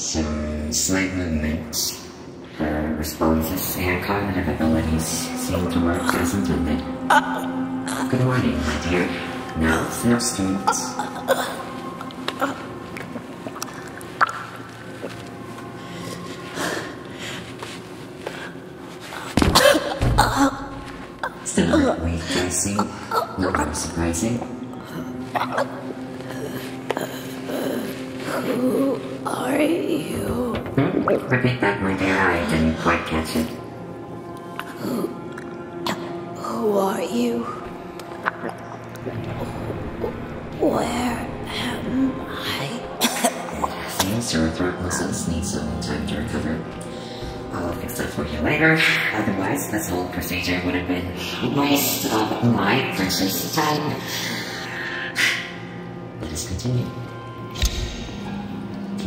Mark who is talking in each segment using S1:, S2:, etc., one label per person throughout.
S1: some slight movement. Her responses and cognitive abilities seem to work as intended. Good morning, my dear. Now, sit straight. Still a bit weak, surprising.
S2: Are you?
S1: Hmm? Repeat that, my dear. I didn't quite catch it.
S2: Who are you? Where am I?
S1: Seems your throat muscles need some time to recover. I'll fix that for you later. Otherwise, this whole procedure would have been a waste of my precious time. Let us continue.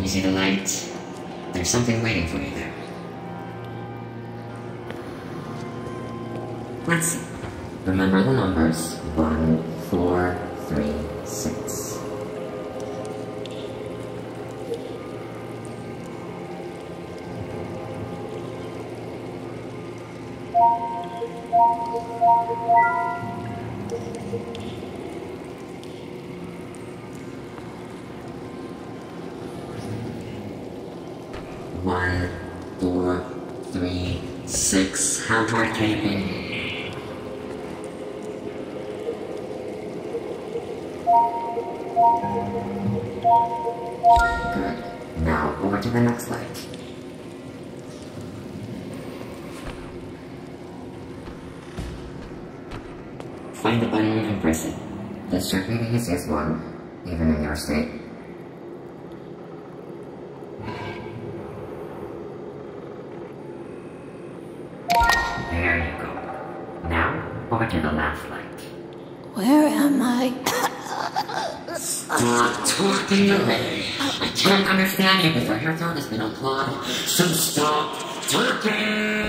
S1: You see the light? There's something waiting for you there. Let's see. Remember the numbers. One, four, three, six. How hard can it be? Good. Now over to the next light. Find the button and press it. This should be the easiest one, even in your state.
S2: Me. Oh, I
S1: can't understand you before your throat has been unplugged. So stop talking.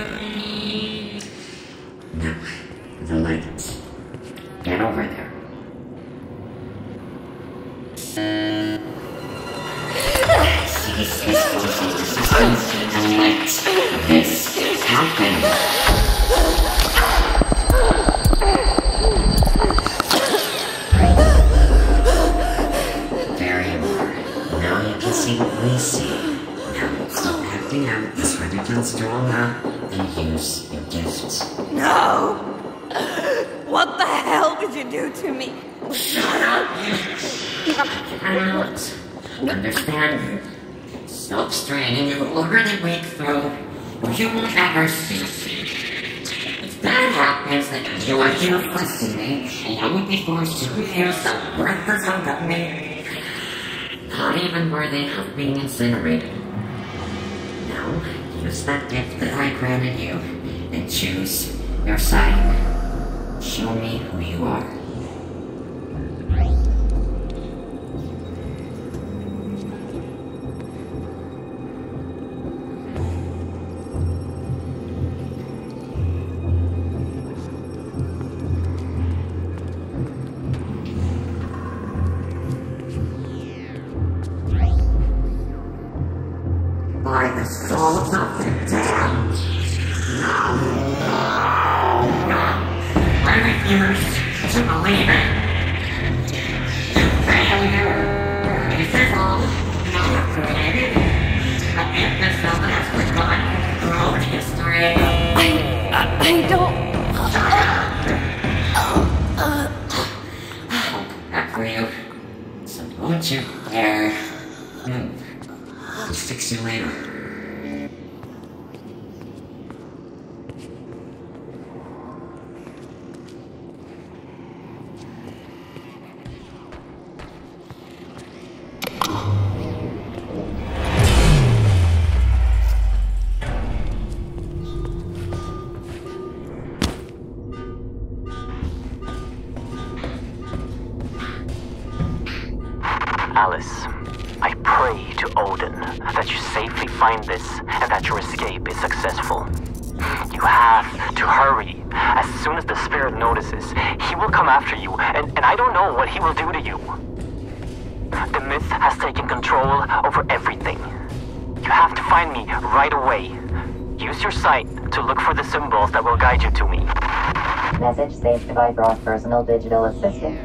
S1: Drama and use your gifts.
S2: No! What the hell did you do to me?
S1: Shut up! Cannot understand. Stop straining your already weak throat, you will never see. If that happens, then you are useless to me, and I will be forced to use some worthless of me. Not even worthy of being incinerated. Gift that I granted you, and choose your side. Show me who you are. Refuse to believe it.
S3: Right away. Use your sight to look for the symbols that will guide you to me.
S4: Message saved by Brock Personal Digital Assistant.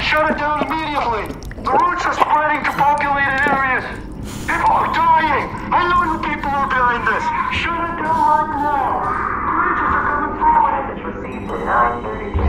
S5: Shut it down immediately. The roots are spreading to populated areas. People are dying. I know you people are behind this. Shut it down right now. The are coming.
S3: Message received at 932,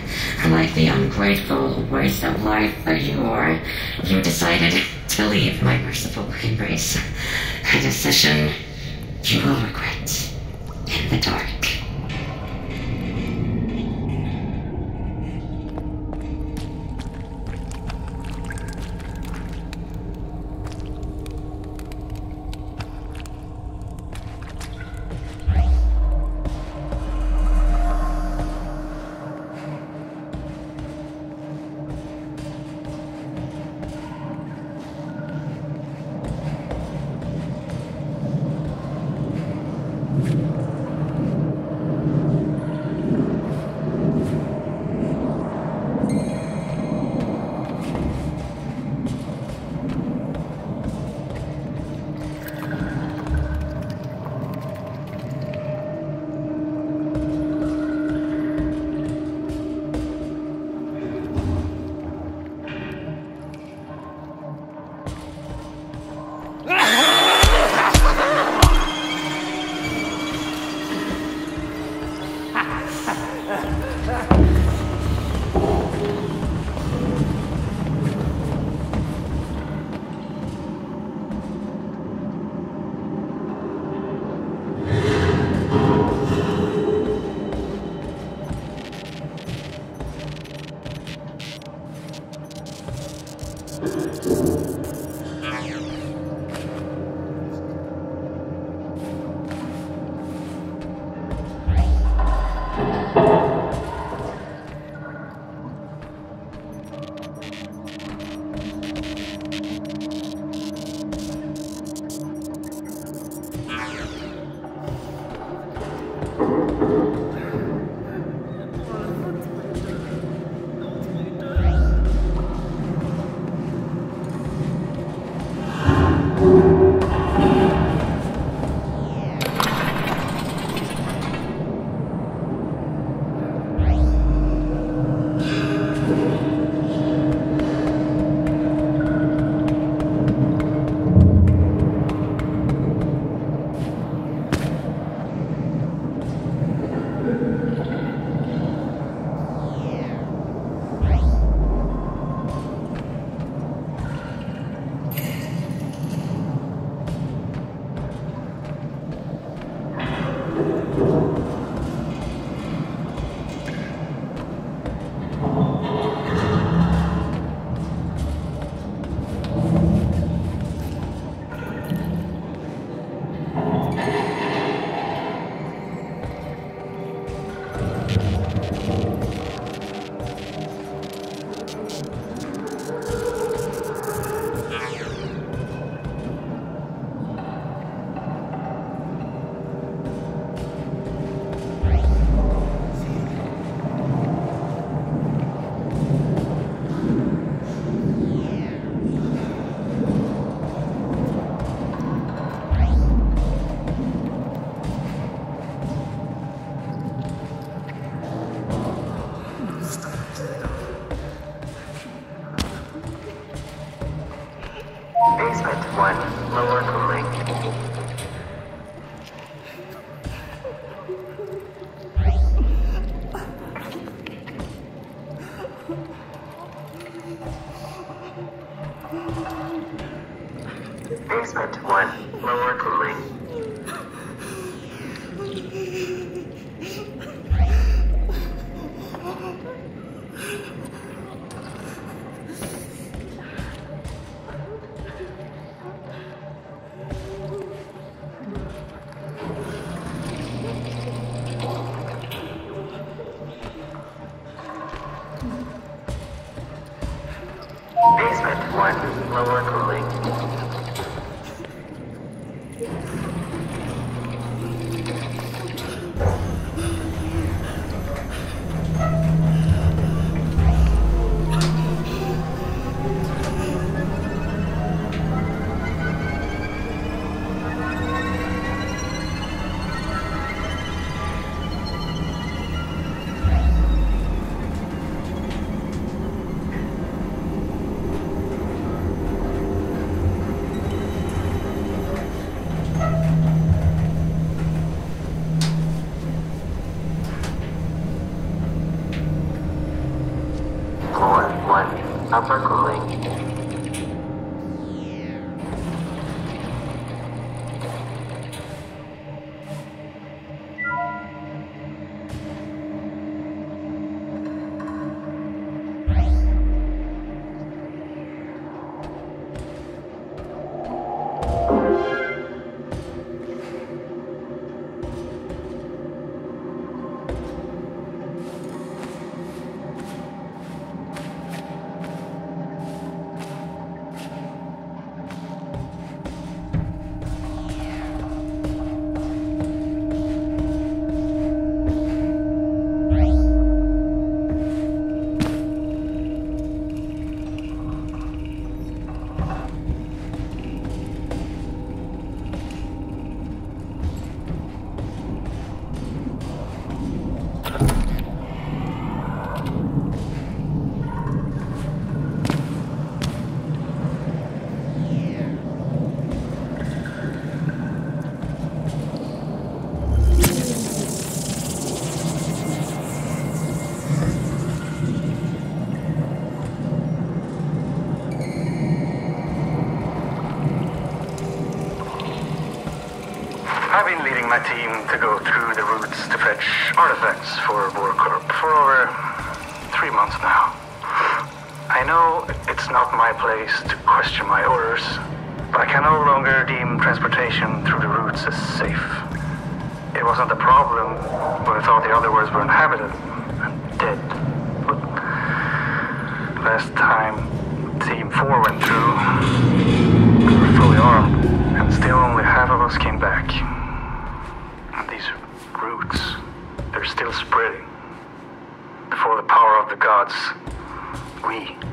S1: Instead, like the ungrateful waste of life that you are, you decided to leave my merciful embrace. A decision you will regret in the dark.
S5: One, lower, to go through the roots to fetch artifacts for Warcorp for over three months now. I know it's not my place to question my orders, but I can no longer deem transportation through the roots as safe. It wasn't a problem when I thought the other worlds were inhabited and dead. But last time Team 4 went through, we were fully armed, and still only half of us came back. We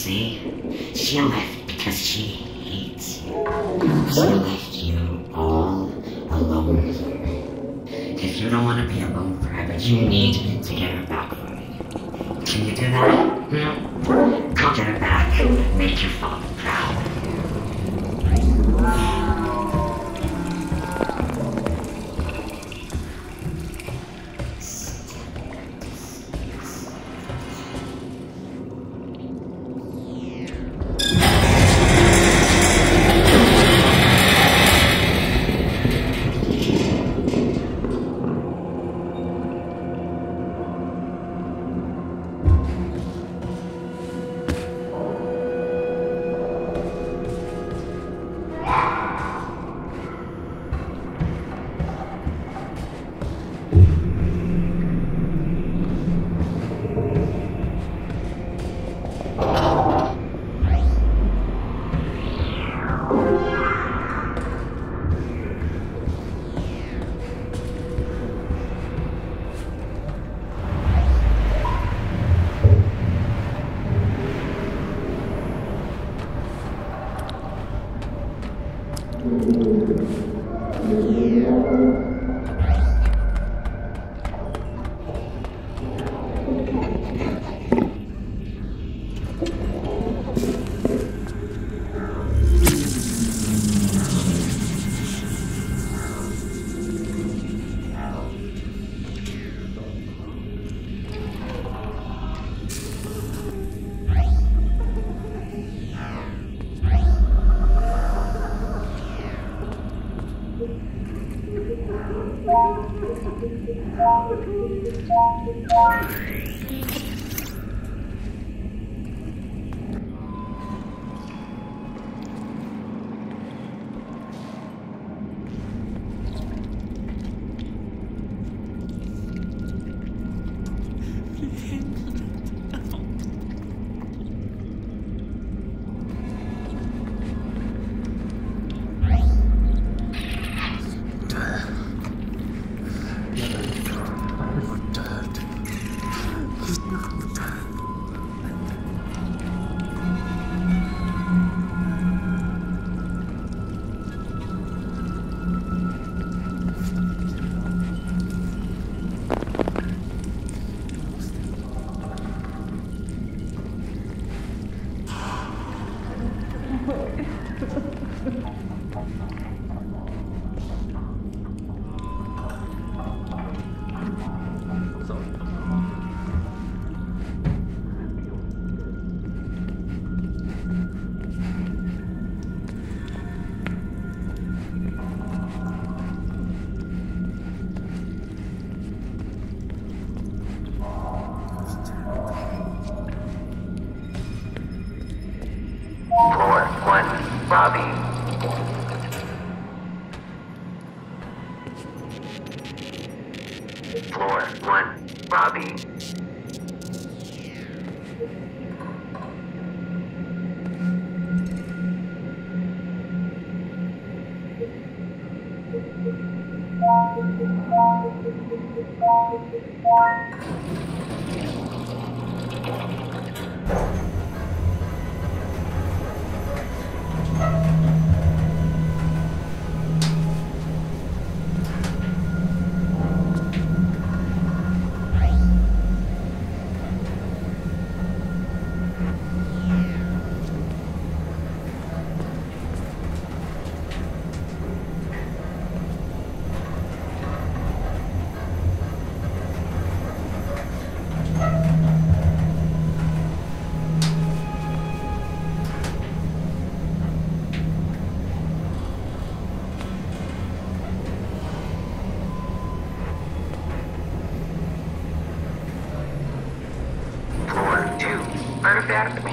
S1: see? She left because she hates you. She left you all alone. If you don't want to be alone forever, you need to get her back for me. Can you do that? Hmm? Get her back. Make your father proud.
S4: One, Artifact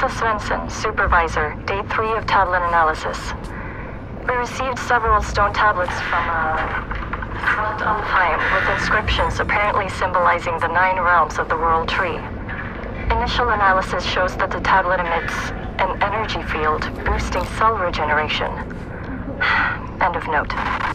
S6: Lisa Svensson, Supervisor, Day 3 of tablet analysis. We received several stone tablets from uh, Front Alfheim with inscriptions apparently symbolizing the nine realms of the World Tree. Initial analysis shows that the tablet emits an energy field boosting cell regeneration. End of note.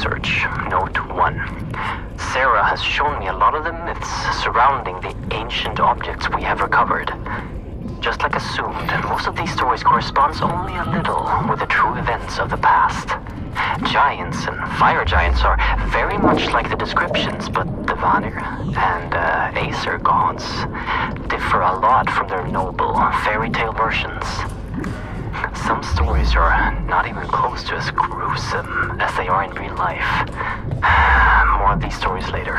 S3: Research. Note 1. Sarah has shown me a lot of the myths surrounding the ancient objects we have recovered. Just like assumed, most of these stories corresponds only a little with the true events of the past. Giants and fire giants are very much like the descriptions, but the Vanir and uh, Aesir gods differ a lot from their noble fairy tale versions. Some stories are not even close to as gruesome as they are in real life. More of these stories later.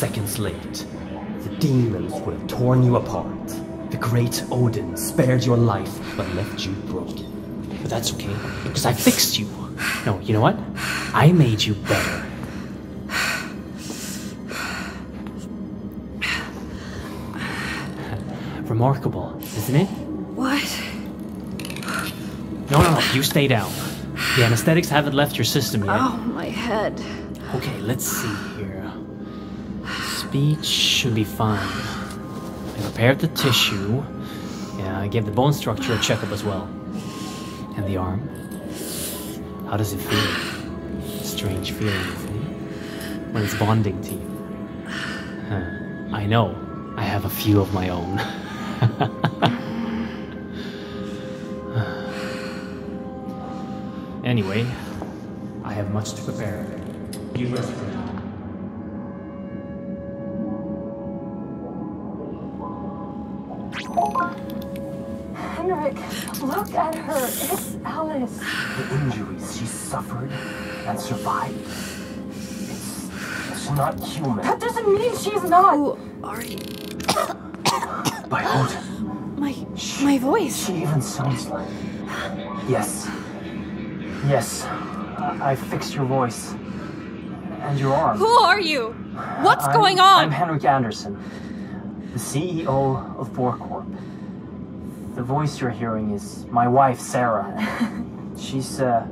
S7: Seconds late, the demons would have torn you apart. The great Odin spared your life but left you broken. But that's okay, because I fixed you. No, you know what? I made you better. Remarkable, isn't it?
S2: What?
S7: No, no, no, you stay down. The anesthetics haven't left your system yet.
S2: Oh, my head.
S7: Okay, let's see here. Speech should be fine. I prepared the tissue. Yeah, I gave the bone structure a checkup as well. And the arm. How does it feel? Strange feeling, isn't? When it's bonding to you. Huh. I know. I have a few of my own. anyway, I have much to prepare. You rest
S8: at her. It's Alice.
S9: The injuries she suffered and survived. It's, it's not human.
S8: That doesn't mean she's not.
S2: Who are you?
S9: By Odin.
S2: My my voice.
S9: She even sounds like. Yes. Yes. I, I fixed your voice. And your arm.
S2: Who are you? What's
S9: I'm-
S2: going on?
S9: I'm Henrik Anderson, the CEO of Borcorp. The voice you're hearing is my wife, Sarah. she's, uh,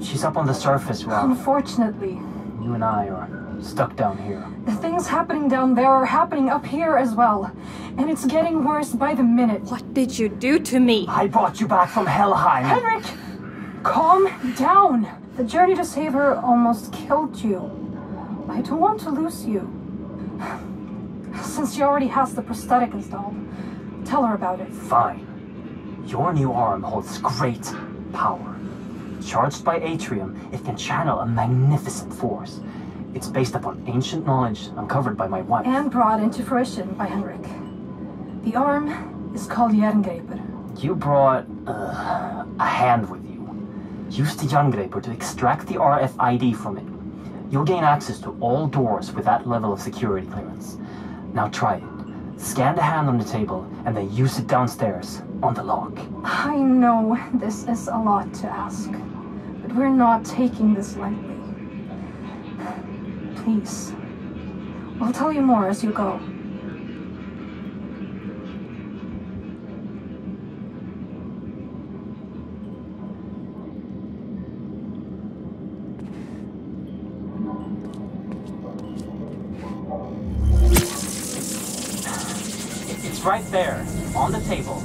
S9: she's up on the surface well.
S8: Unfortunately,
S9: You and I are stuck down here.
S8: the things happening down there are happening up here as well. And it's getting worse by the minute.
S2: What did you do to me?
S9: I brought you back from Helheim.
S8: Henrik! Calm down. The journey to save her almost killed you. I don't want to lose you. Since she already has the prosthetic installed, Tell her about it.
S7: Fine. Your new arm holds great power. Charged by Atrium, it can channel a magnificent force. It's based upon ancient knowledge uncovered by my wife.
S8: And brought into fruition by Henrik. The arm is called Jerngreper.
S7: You brought uh, a hand with you. Use the Jerngreper to extract the RFID from it. You'll gain access to all doors with that level of security clearance. Now try it. Scan the hand on the table and then use it downstairs on the lock.
S8: I know this is a lot to ask, but we're not taking this lightly. Please. I'll tell you more as you go.
S7: It's right there, on the table.